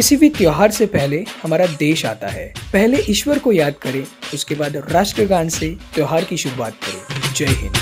किसी भी त्योहार से पहले हमारा देश आता है। पहले ईश्वर को याद करें, उसके बाद राष्ट्रगान से त्योहार की शुरुआत करें। जय हिंद।